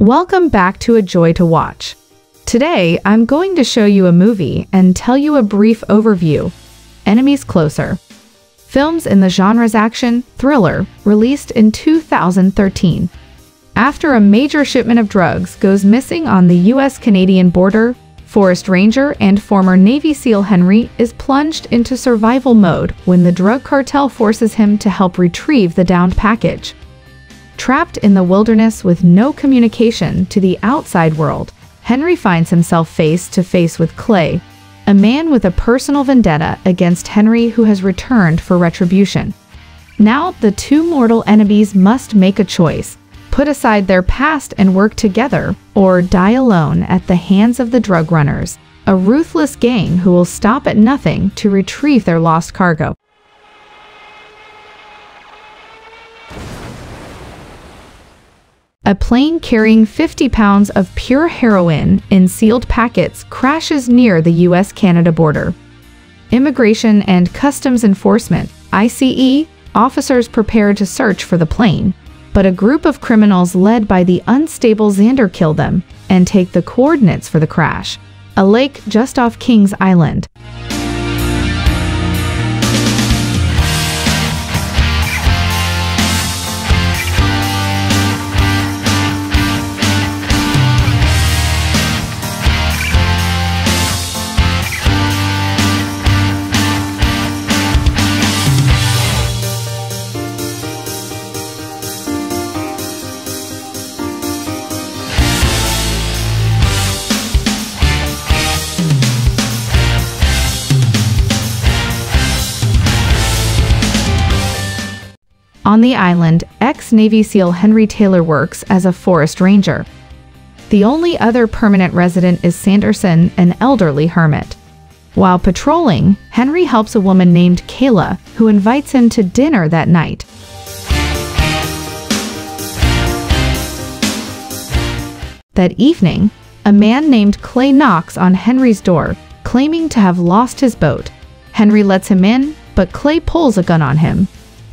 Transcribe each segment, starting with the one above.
Welcome back to A Joy to Watch. Today, I'm going to show you a movie and tell you a brief overview. Enemies Closer. Films in the genres action, thriller, released in 2013. After a major shipment of drugs goes missing on the US-Canadian border, Forest Ranger and former Navy SEAL Henry is plunged into survival mode when the drug cartel forces him to help retrieve the downed package. Trapped in the wilderness with no communication to the outside world, Henry finds himself face to face with Clay, a man with a personal vendetta against Henry who has returned for retribution. Now, the two mortal enemies must make a choice put aside their past and work together, or die alone at the hands of the drug runners, a ruthless gang who will stop at nothing to retrieve their lost cargo. A plane carrying 50 pounds of pure heroin in sealed packets crashes near the US Canada border. Immigration and Customs Enforcement, ICE, officers prepare to search for the plane, but a group of criminals led by the unstable Xander kill them and take the coordinates for the crash, a lake just off Kings Island. On the island, ex-Navy SEAL Henry Taylor works as a forest ranger. The only other permanent resident is Sanderson, an elderly hermit. While patrolling, Henry helps a woman named Kayla, who invites him to dinner that night. That evening, a man named Clay knocks on Henry's door, claiming to have lost his boat. Henry lets him in, but Clay pulls a gun on him,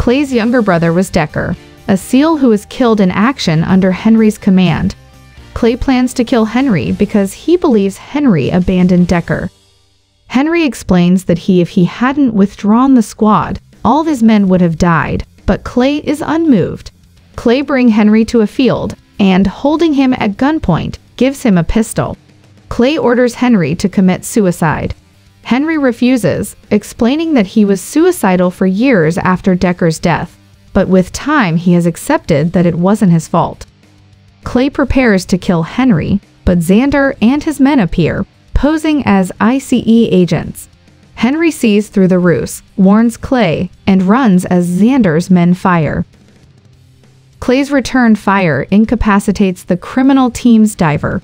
Clay's younger brother was Decker, a SEAL who was killed in action under Henry's command. Clay plans to kill Henry because he believes Henry abandoned Decker. Henry explains that he, if he hadn't withdrawn the squad, all of his men would have died, but Clay is unmoved. Clay brings Henry to a field and, holding him at gunpoint, gives him a pistol. Clay orders Henry to commit suicide. Henry refuses, explaining that he was suicidal for years after Decker's death, but with time he has accepted that it wasn't his fault. Clay prepares to kill Henry, but Xander and his men appear, posing as ICE agents. Henry sees through the ruse, warns Clay, and runs as Xander's men fire. Clay's return fire incapacitates the criminal team's diver,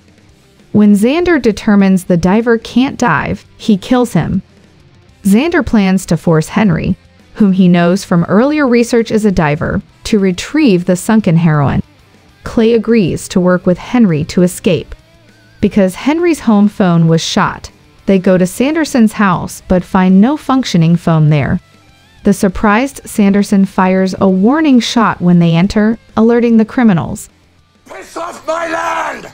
when Xander determines the diver can't dive, he kills him. Xander plans to force Henry, whom he knows from earlier research as a diver, to retrieve the sunken heroin. Clay agrees to work with Henry to escape. Because Henry's home phone was shot, they go to Sanderson's house but find no functioning phone there. The surprised Sanderson fires a warning shot when they enter, alerting the criminals. Piss off my land!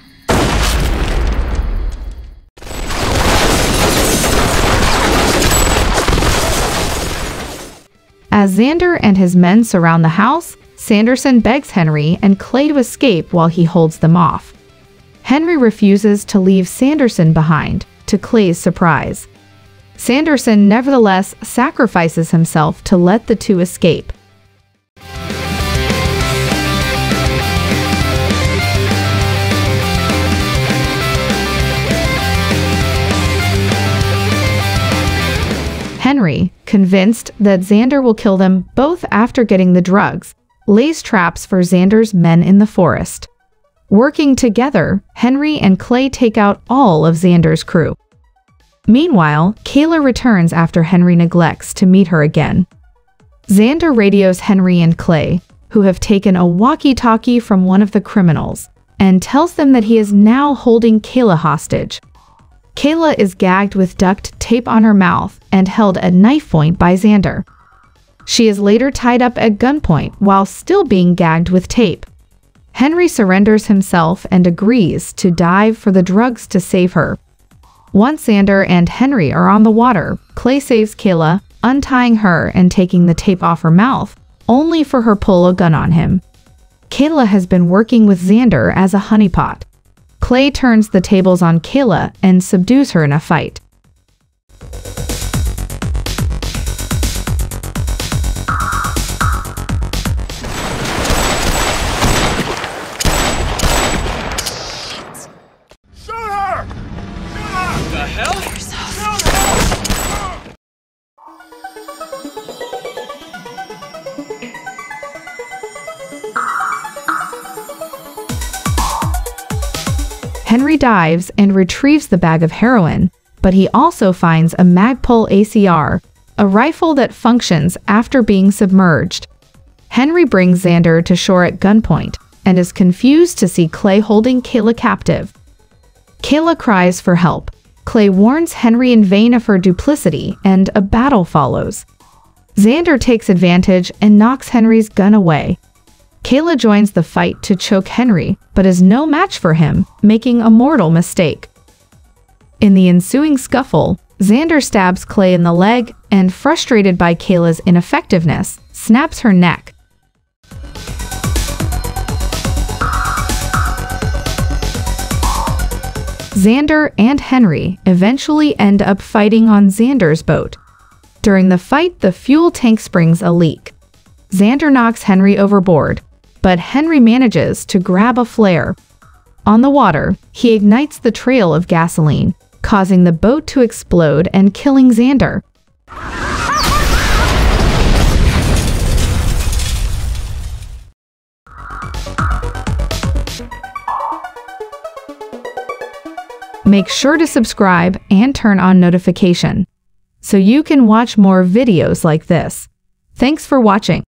As Xander and his men surround the house, Sanderson begs Henry and Clay to escape while he holds them off. Henry refuses to leave Sanderson behind, to Clay's surprise. Sanderson nevertheless sacrifices himself to let the two escape, Henry, convinced that Xander will kill them both after getting the drugs, lays traps for Xander's men in the forest. Working together, Henry and Clay take out all of Xander's crew. Meanwhile, Kayla returns after Henry neglects to meet her again. Xander radios Henry and Clay, who have taken a walkie-talkie from one of the criminals, and tells them that he is now holding Kayla hostage. Kayla is gagged with duct tape on her mouth and held at knife point by Xander. She is later tied up at gunpoint while still being gagged with tape. Henry surrenders himself and agrees to dive for the drugs to save her. Once Xander and Henry are on the water, Clay saves Kayla, untying her and taking the tape off her mouth, only for her to pull a gun on him. Kayla has been working with Xander as a honeypot. Clay turns the tables on Kayla and subdues her in a fight. Henry dives and retrieves the bag of heroin, but he also finds a Magpul ACR, a rifle that functions after being submerged. Henry brings Xander to shore at gunpoint and is confused to see Clay holding Kayla captive. Kayla cries for help. Clay warns Henry in vain of her duplicity, and a battle follows. Xander takes advantage and knocks Henry's gun away. Kayla joins the fight to choke Henry, but is no match for him, making a mortal mistake. In the ensuing scuffle, Xander stabs Clay in the leg and, frustrated by Kayla's ineffectiveness, snaps her neck. Xander and Henry eventually end up fighting on Xander's boat. During the fight, the fuel tank springs a leak. Xander knocks Henry overboard, but Henry manages to grab a flare. On the water, he ignites the trail of gasoline, causing the boat to explode and killing Xander. Make sure to subscribe and turn on notification so you can watch more videos like this. Thanks for watching.